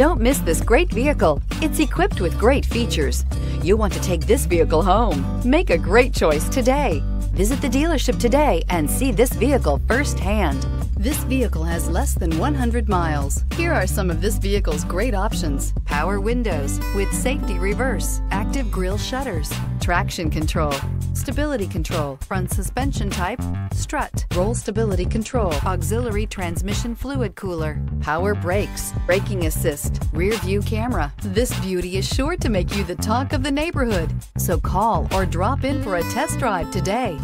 Don't miss this great vehicle. It's equipped with great features. You'll want to take this vehicle home. Make a great choice today. Visit the dealership today and see this vehicle firsthand. This vehicle has less than 100 miles. Here are some of this vehicle's great options. Power windows with safety reverse, active grille shutters, traction control, stability control, front suspension type, strut, roll stability control, auxiliary transmission fluid cooler, power brakes, braking assist, rear view camera. This beauty is sure to make you the talk of the neighborhood. So call or drop in for a test drive today.